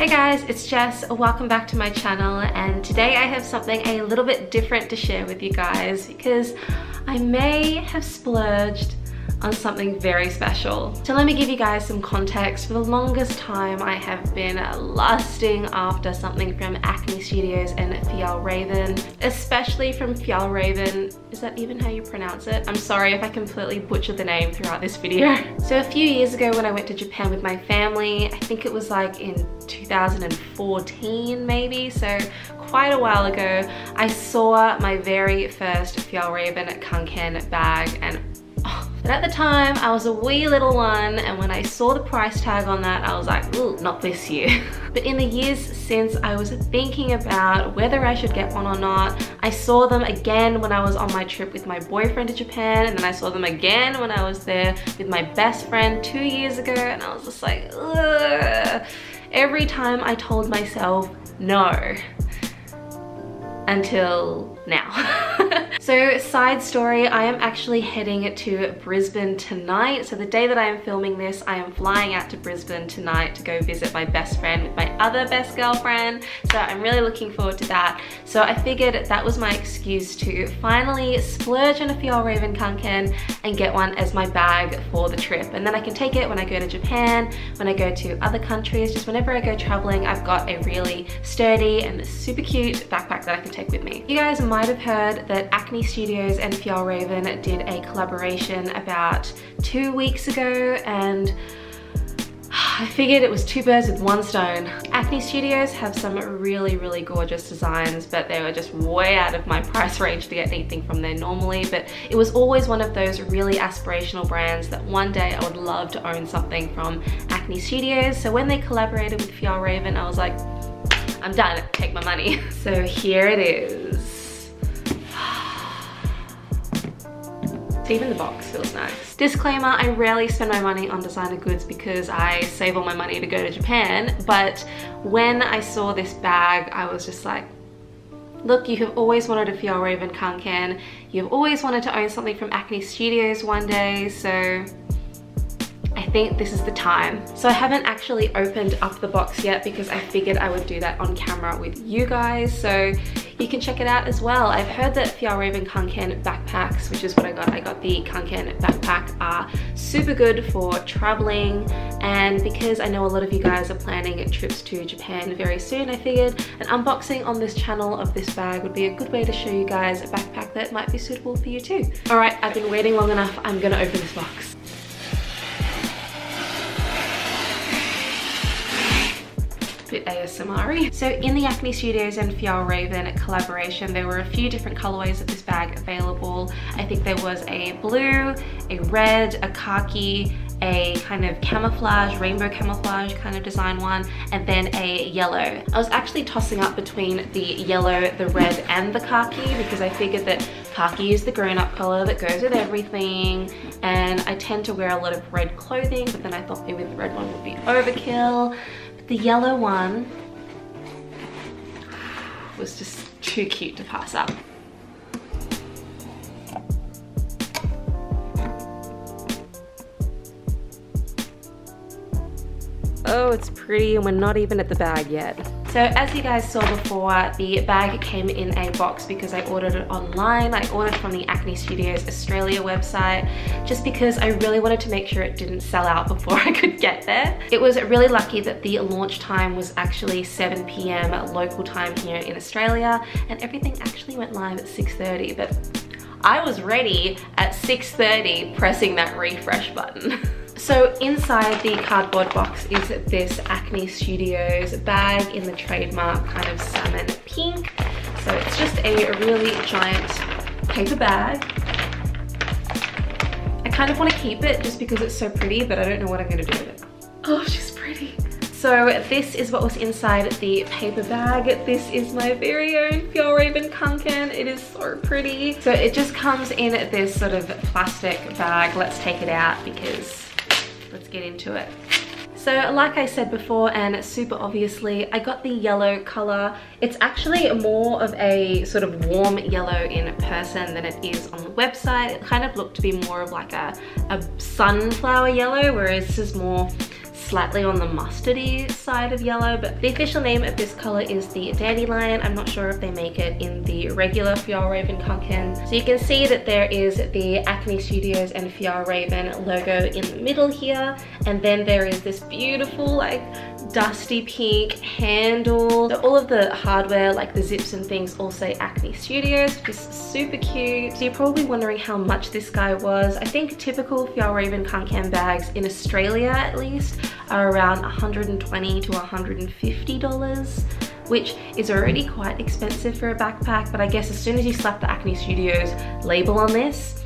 Hey guys, it's Jess. Welcome back to my channel and today I have something a little bit different to share with you guys because I may have splurged on something very special. So let me give you guys some context. For the longest time, I have been lusting after something from Acne Studios and Fjällräven, especially from Fjällräven. Is that even how you pronounce it? I'm sorry if I completely butchered the name throughout this video. So a few years ago when I went to Japan with my family, I think it was like in 2014 maybe, so quite a while ago, I saw my very first Fjällräven Kanken bag and but at the time, I was a wee little one and when I saw the price tag on that, I was like, ooh, not this year. but in the years since, I was thinking about whether I should get one or not. I saw them again when I was on my trip with my boyfriend to Japan and then I saw them again when I was there with my best friend two years ago and I was just like, ugh. Every time I told myself no until now. so side story, I am actually heading to Brisbane tonight. So the day that I am filming this, I am flying out to Brisbane tonight to go visit my best friend with my other best girlfriend. So I'm really looking forward to that. So I figured that was my excuse to finally splurge on a Fjällräven Kanken and get one as my bag for the trip. And then I can take it when I go to Japan, when I go to other countries, just whenever I go traveling, I've got a really sturdy and super cute backpack that I can take with me. You guys might have heard that Acne Studios and Fjällräven did a collaboration about two weeks ago and I figured it was two birds with one stone. Acne Studios have some really, really gorgeous designs, but they were just way out of my price range to get anything from there normally. But it was always one of those really aspirational brands that one day I would love to own something from Acne Studios. So when they collaborated with Fjällräven, I was like, I'm done, take my money. So here it is. Even the box feels nice. Disclaimer, I rarely spend my money on designer goods because I save all my money to go to Japan, but when I saw this bag, I was just like, look, you have always wanted a Fjällräven Kanken, you've always wanted to own something from Acne Studios one day, so I think this is the time. So I haven't actually opened up the box yet because I figured I would do that on camera with you guys. So you can check it out as well. I've heard that Fjällräven Kanken backpacks, which is what I got, I got the Kanken backpack, are super good for traveling. And because I know a lot of you guys are planning trips to Japan very soon, I figured an unboxing on this channel of this bag would be a good way to show you guys a backpack that might be suitable for you too. All right, I've been waiting long enough. I'm gonna open this box. Bit ASMR So in the Acne Studios and Fjällräven collaboration, there were a few different colorways of this bag available. I think there was a blue, a red, a khaki, a kind of camouflage, rainbow camouflage kind of design one, and then a yellow. I was actually tossing up between the yellow, the red, and the khaki because I figured that khaki is the grown-up color that goes with everything, and I tend to wear a lot of red clothing, but then I thought maybe the red one would be overkill. The yellow one was just too cute to pass up. Oh, it's pretty and we're not even at the bag yet. So as you guys saw before, the bag came in a box because I ordered it online. I ordered from the Acne Studios Australia website just because I really wanted to make sure it didn't sell out before I could get there. It was really lucky that the launch time was actually 7 p.m. local time here in Australia and everything actually went live at 6.30 but I was ready at 6.30 pressing that refresh button. So inside the cardboard box is this Acne Studios bag in the trademark kind of salmon pink. So it's just a really giant paper bag. I kind of want to keep it just because it's so pretty, but I don't know what I'm going to do with it. Oh, she's pretty. So this is what was inside the paper bag. This is my very own Fjällräven Kanken. It is so pretty. So it just comes in this sort of plastic bag. Let's take it out because let's get into it. So like I said before and super obviously, I got the yellow color. It's actually more of a sort of warm yellow in person than it is on the website. It kind of looked to be more of like a, a sunflower yellow, whereas this is more slightly on the mustardy side of yellow, but the official name of this color is the Dandelion. I'm not sure if they make it in the regular Fjällräven Kanken. So you can see that there is the Acne Studios and Fjällräven logo in the middle here, and then there is this beautiful like dusty pink handle. So all of the hardware, like the zips and things, all say Acne Studios, which is super cute. So you're probably wondering how much this guy was. I think typical Fjällräven Kanken bags in Australia at least are around 120 to 150 dollars which is already quite expensive for a backpack but I guess as soon as you slap the Acne Studios label on this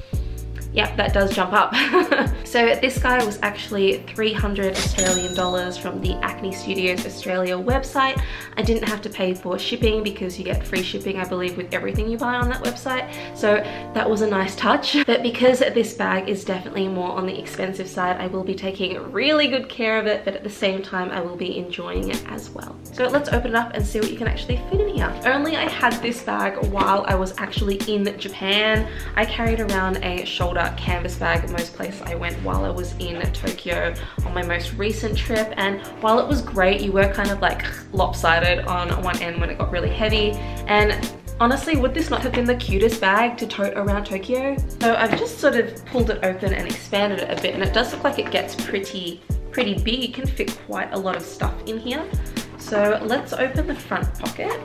Yep, that does jump up. so this guy was actually 300 Australian dollars from the Acne Studios Australia website. I didn't have to pay for shipping because you get free shipping, I believe, with everything you buy on that website. So that was a nice touch. But because this bag is definitely more on the expensive side, I will be taking really good care of it, but at the same time, I will be enjoying it as well. So let's open it up and see what you can actually fit in here. Only I had this bag while I was actually in Japan. I carried around a shoulder canvas bag most places I went while I was in Tokyo on my most recent trip and while it was great you were kind of like lopsided on one end when it got really heavy and Honestly, would this not have been the cutest bag to tote around Tokyo? So I've just sort of pulled it open and expanded it a bit and it does look like it gets pretty, pretty big. It can fit quite a lot of stuff in here. So let's open the front pocket.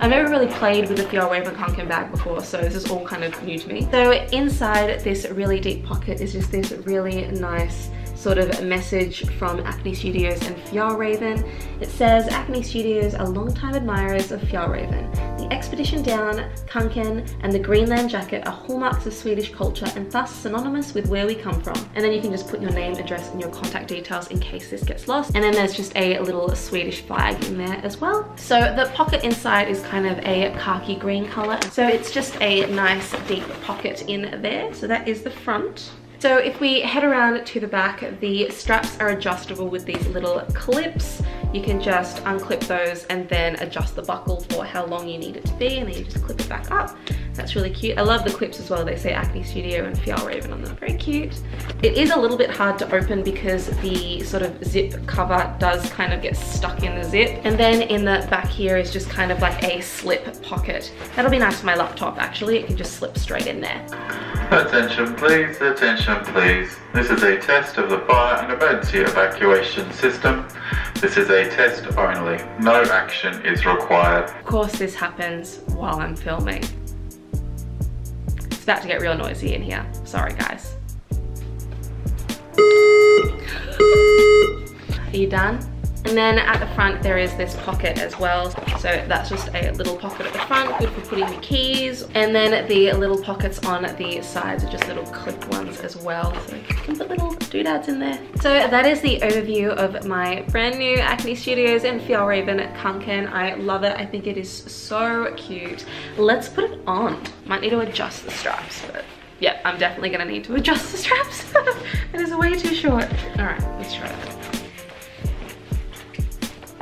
I've never really played with the Fjällräven Kanken bag before, so this is all kind of new to me. So inside this really deep pocket is just this really nice sort of a message from Acne Studios and Fjällräven. It says, Acne Studios are longtime admirers of Fjällräven. The expedition down, Kanken, and the Greenland jacket are hallmarks of Swedish culture and thus synonymous with where we come from. And then you can just put your name, address, and your contact details in case this gets lost. And then there's just a little Swedish flag in there as well. So the pocket inside is kind of a khaki green color. So it's just a nice deep pocket in there. So that is the front. So if we head around to the back, the straps are adjustable with these little clips. You can just unclip those and then adjust the buckle for how long you need it to be and then you just clip it back up. That's really cute. I love the clips as well. They say Acne Studio and Fjällräven on them. Very cute. It is a little bit hard to open because the sort of zip cover does kind of get stuck in the zip. And then in the back here is just kind of like a slip pocket. That'll be nice for my laptop actually. It can just slip straight in there. Attention please, attention please. This is a test of the fire and emergency evacuation system. This is a test only. No action is required. Of course this happens while I'm filming. About to get real noisy in here. Sorry guys. Are you done? And then at the front, there is this pocket as well. So that's just a little pocket at the front, good for putting your keys. And then the little pockets on the sides are just little clip ones as well. So you can put little doodads in there. So that is the overview of my brand new Acne Studios and Fjällräven Kanken. I love it. I think it is so cute. Let's put it on. Might need to adjust the straps, but yeah, I'm definitely gonna need to adjust the straps. it is way too short. All right, let's try it.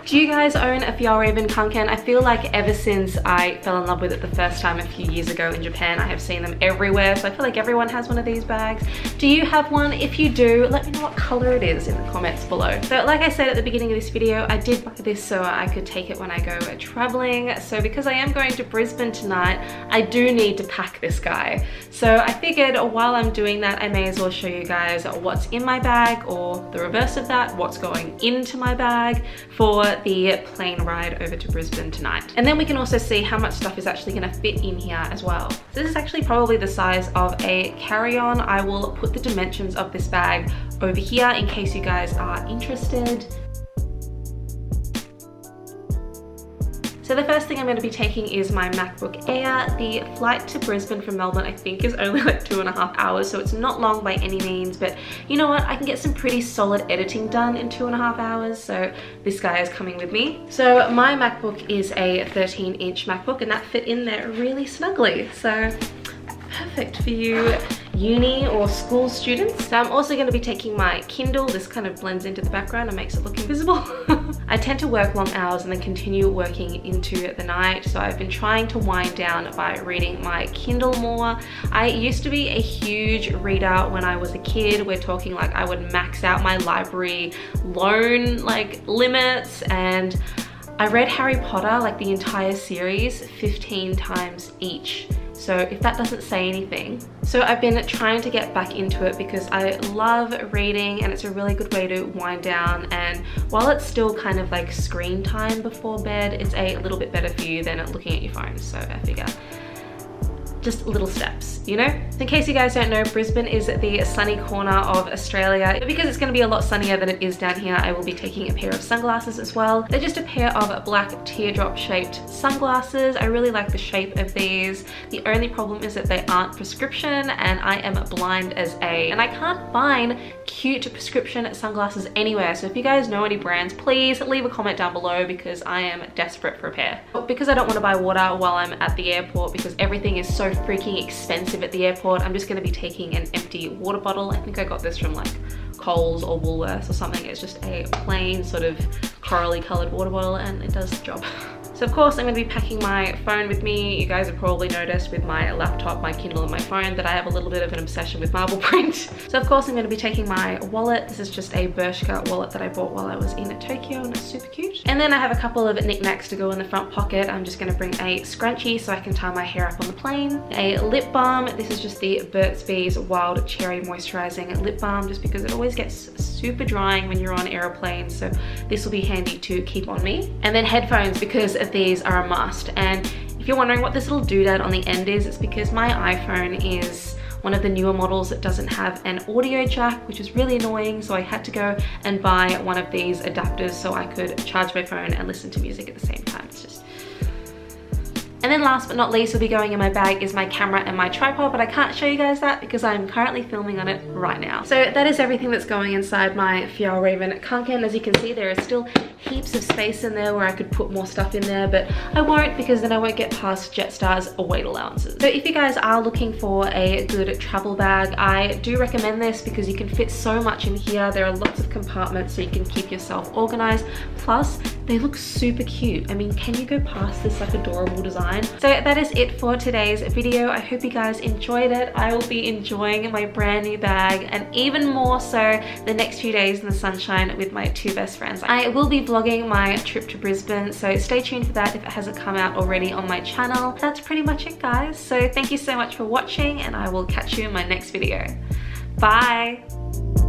Do you guys own a Fjällräven Kanken? I feel like ever since I fell in love with it the first time a few years ago in Japan, I have seen them everywhere. So I feel like everyone has one of these bags. Do you have one? If you do, let me know what color it is in the comments below. So like I said at the beginning of this video, I did buy this so I could take it when I go traveling. So because I am going to Brisbane tonight, I do need to pack this guy. So I figured while I'm doing that, I may as well show you guys what's in my bag or the reverse of that, what's going into my bag for the plane ride over to Brisbane tonight. And then we can also see how much stuff is actually gonna fit in here as well. So this is actually probably the size of a carry-on. I will put the dimensions of this bag over here in case you guys are interested. So the first thing I'm going to be taking is my MacBook Air. The flight to Brisbane from Melbourne I think is only like two and a half hours so it's not long by any means but you know what I can get some pretty solid editing done in two and a half hours so this guy is coming with me. So my MacBook is a 13 inch MacBook and that fit in there really snugly so perfect for you uni or school students. So I'm also going to be taking my Kindle. This kind of blends into the background and makes it look invisible. I tend to work long hours and then continue working into the night. So I've been trying to wind down by reading my Kindle more. I used to be a huge reader when I was a kid. We're talking like I would max out my library loan like limits and I read Harry Potter, like the entire series, 15 times each. So if that doesn't say anything. So I've been trying to get back into it because I love reading and it's a really good way to wind down. And while it's still kind of like screen time before bed, it's a little bit better for you than looking at your phone. So I figure just little steps, you know? In case you guys don't know, Brisbane is the sunny corner of Australia. Because it's gonna be a lot sunnier than it is down here, I will be taking a pair of sunglasses as well. They're just a pair of black teardrop shaped sunglasses. I really like the shape of these. The only problem is that they aren't prescription and I am blind as A. And I can't find cute prescription sunglasses anywhere. So if you guys know any brands, please leave a comment down below because I am desperate for a pair. But because I don't wanna buy water while I'm at the airport because everything is so freaking expensive at the airport. I'm just gonna be taking an empty water bottle. I think I got this from like Coles or Woolworths or something. It's just a plain sort of corally colored water bottle and it does the job. So of course I'm going to be packing my phone with me. You guys have probably noticed with my laptop, my Kindle and my phone that I have a little bit of an obsession with marble print. So of course I'm going to be taking my wallet. This is just a Bershka wallet that I bought while I was in Tokyo and it's super cute. And then I have a couple of knickknacks to go in the front pocket. I'm just going to bring a scrunchie so I can tie my hair up on the plane. A lip balm. This is just the Burt's Bees Wild Cherry Moisturizing Lip Balm just because it always gets super drying when you're on airplanes. So this will be handy to keep on me. And then headphones because these are a must. And if you're wondering what this little doodad on the end is, it's because my iPhone is one of the newer models that doesn't have an audio jack, which is really annoying. So I had to go and buy one of these adapters so I could charge my phone and listen to music at the same time. It's just and then last but not least will be going in my bag is my camera and my tripod, but I can't show you guys that because I'm currently filming on it right now. So that is everything that's going inside my Fjällräven Kanken. As you can see, there is still heaps of space in there where I could put more stuff in there, but I won't because then I won't get past Jetstar's weight allowances. So if you guys are looking for a good travel bag, I do recommend this because you can fit so much in here. There are lots of compartments so you can keep yourself organized. Plus, they look super cute. I mean, can you go past this like adorable design? So that is it for today's video. I hope you guys enjoyed it. I will be enjoying my brand new bag and even more so the next few days in the sunshine with my two best friends. I will be vlogging my trip to Brisbane, so stay tuned for that if it hasn't come out already on my channel. That's pretty much it guys. So thank you so much for watching and I will catch you in my next video. Bye!